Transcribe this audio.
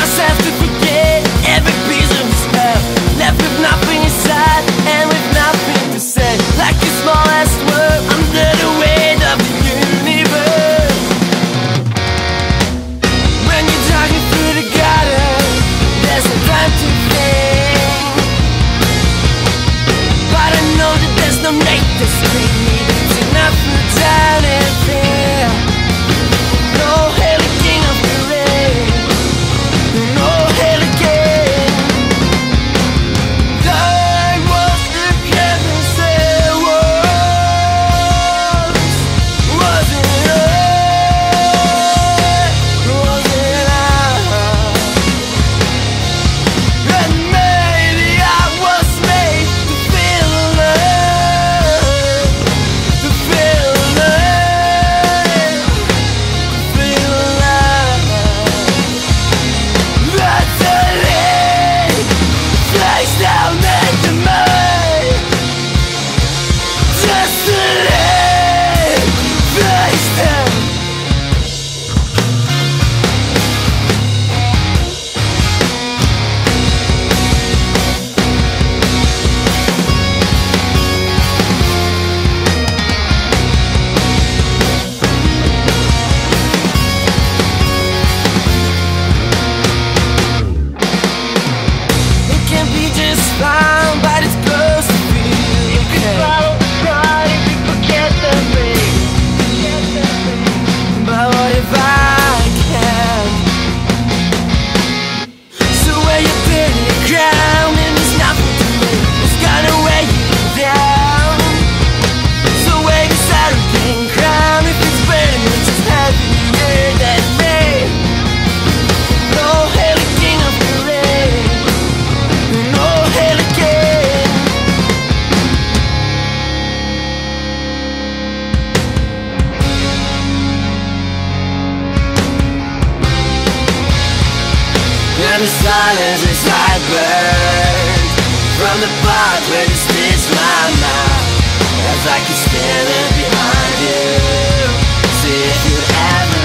myself to forget. Just The silence as I burn From the part where you stitched my mouth As I keep standing behind you. See if you ever